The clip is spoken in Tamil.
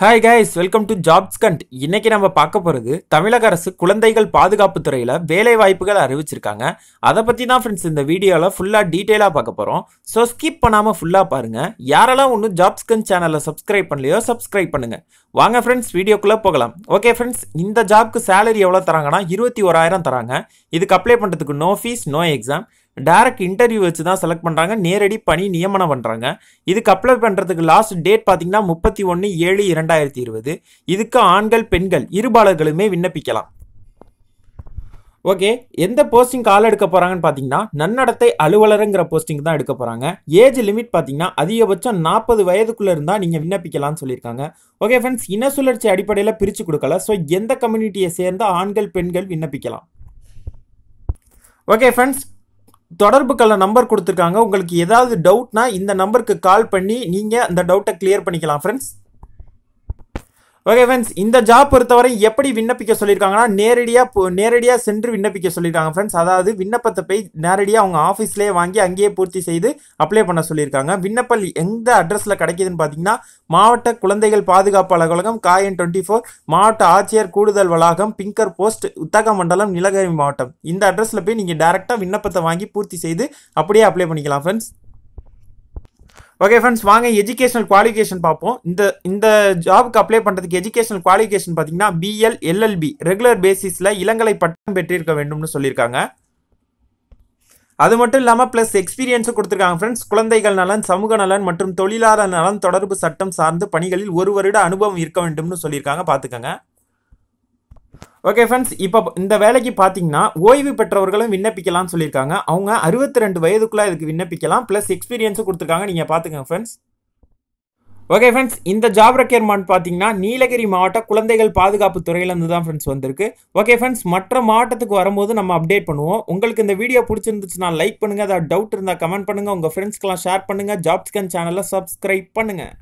Hi guys welcome to jobs கண்ட் இன்னைக்கு நம்ம பார்க்க போகிறது தமிழக அரசு குழந்தைகள் பாதுகாப்பு துறையில் வேலை வாய்ப்புகள் அறிவிச்சிருக்காங்க. அதை பற்றி தான் ஃப்ரெண்ட்ஸ் இந்த வீடியோவில் ஃபுல்லாக டீட்டெயிலாக பார்க்க போகிறோம் ஸோ ஸ்கிப் பண்ணாமல் ஃபுல்லாக பாருங்கள் யாரெல்லாம் ஒன்றும் ஜாப்ஸ் கண்ட் சேனலில் சப்ஸ்கிரைப் பண்ணலையோ சப்ஸ்கிரைப் பண்ணுங்க. வாங்க ஃப்ரெண்ட்ஸ் வீடியோக்குள்ளே போகலாம். ஓகே ஃப்ரெண்ட்ஸ் இந்த ஜாப்க்கு சேலரி எவ்வளோ தராங்கன்னா இருபத்தி ஓராயிரம் தராங்க. இதுக்கு அப்ளை பண்ணுறதுக்கு no fees no exam direct interview வச்சு தான் செலக்ட் பண்ணுறாங்க நேரடி பணி நியமனம் பண்ணுறாங்க இதுக்கு அப்ளை பண்ணுறதுக்கு லாஸ்ட் டேட் பார்த்தீங்கன்னா முப்பத்தி ஒன்று ஏழு இரண்டாயிரத்தி இருபது. இதுக்கு ஆண்கள் பெண்கள் இருபாலர்களுமே விண்ணப்பிக்கலாம். ஓகே எந்த போஸ்டிங் கால் எடுக்க போகிறாங்கன்னு பார்த்தீங்கன்னா நன்னடத்தை அலுவலருங்கிற போஸ்டிங் தான் எடுக்க போகிறாங்க ஏஜ் லிமிட் பார்த்தீங்கன்னா அதிகபட்சம் நாற்பது வயதுக்குள்ளே இருந்தால் நீங்கள் விண்ணப்பிக்கலாம்னு சொல்லியிருக்காங்க. ஓகே ஃப்ரெண்ட்ஸ் இன சுழற்சி அடிப்படையில் பிரித்து கொடுக்கல. ஸோ எந்த கம்யூனிட்டியை சேர்ந்த ஆண்கள் பெண்கள் விண்ணப்பிக்கலாம். ஓகே ஃப்ரெண்ட்ஸ் தொடர்புக்கான நம்பர் கொடுத்துருக்காங்க. உங்களுக்கு ஏதாவது டவுட்னா இந்த நம்பருக்கு கால் பண்ணி நீங்கள் அந்த டவுட்டை கிளியர் பண்ணிக்கலாம் ஃப்ரெண்ட்ஸ் ஓகே ஃப்ரெண்ட்ஸ் இந்த ஜாப் பொறுத்தவரை எப்படி விண்ணப்பிக்க சொல்லியிருக்காங்கன்னா நேரடியாக நேரடியாக சென்று விண்ணப்பிக்க சொல்லியிருக்காங்க ஃப்ரெண்ட்ஸ் அதாவது விண்ணப்பத்தை போய் நேரடியாக அவங்க ஆஃபீஸ்லேயே வாங்கி அங்கேயே பூர்த்தி செய்து அப்ளை பண்ண சொல்லியிருக்காங்க. விண்ணப்பம் எந்த அட்ரஸில் கிடைக்குதுன்னு பார்த்தீங்கன்னா மாவட்ட குழந்தைகள் பாதுகாப்பு அலுவலகம் காயன் டுவெண்ட்டி ஃபோர் மாவட்ட ஆட்சியர் கூடுதல் வளாகம் பிங்கர் போஸ்ட் உத்தக மண்டலம் நிலகரி மாவட்டம். இந்த அட்ரஸில் போய் நீங்கள் டேரெக்டாக விண்ணப்பத்தை வாங்கி பூர்த்தி செய்து அப்படியே அப்ளை பண்ணிக்கலாம் ஃப்ரெண்ட்ஸ் ஓகே ஃப்ரெண்ட்ஸ் வாங்க எஜுகேஷனல் குவாலிஃபிகேஷன் பார்ப்போம். இந்த இந்த ஜாபுக்கு அப்ளை பண்ணுறதுக்கு எஜுகேஷனல் குவாலிஃபிகேஷன் பார்த்தீங்கன்னா பிஎல் எல்எல்பி ரெகுலர் பேசிஸில் இளங்கலை பட்டம் பெற்றிருக்க வேண்டும்னு சொல்லியிருக்காங்க. அது மட்டும் இல்லாமல் ப்ளஸ் எக்ஸ்பீரியன்ஸும் கொடுத்துருக்காங்க ஃப்ரெண்ட்ஸ் குழந்தைகள் நலன் சமூக நலன் மற்றும் தொழிலாளர் நலன் தொடர்பு சட்டம் சார்ந்து பணிகளில் ஒரு வருட அனுபவம் இருக்க வேண்டும்னு சொல்லியிருக்காங்க. பார்த்துக்கோங்க. ஓகே ஃப்ரெண்ட்ஸ் இப்போ இந்த வேலைக்கு பார்த்தீங்கன்னா ஓய்வு பெற்றவர்களும் விண்ணப்பிக்கலாம்னு சொல்லியிருக்காங்க. அவங்க அறுபத்தி ரெண்டு வயதுக்குள்ளே இதுக்கு விண்ணப்பிக்கலாம். ப்ளஸ் எக்ஸ்பீரியன்ஸும் கொடுத்துருக்காங்க. நீங்கள் பார்த்துக்கங்க ஃப்ரெண்ட்ஸ் ஓகே ஃப்ரெண்ட்ஸ் இந்த ஜாப் ரெக்யர்மெண்ட் பார்த்தீங்கன்னா நீலகிரி மாவட்ட குழந்தைகள் பாதுகாப்பு துறையிலேருந்து தான் ஃப்ரெண்ட்ஸ் வந்திருக்கு. ஓகே ஃப்ரெண்ட்ஸ் மற்ற மாவட்டத்துக்கு வரும்போது நம்ம அப்டேட் பண்ணுவோம். உங்களுக்கு இந்த வீடியோ பிடிச்சிருந்துச்சுன்னா லைக் பண்ணுங்கள் அதை டவுட் இருந்தால் கமெண்ட் பண்ணுங்கள் உங்கள் ஃப்ரெண்ட்ஸ்க்கெலாம் ஷேர் பண்ணுங்கள் ஜாப்ஸ்கன் சேனலில் சப்ஸ்கிரைப் பண்ணுங்கள்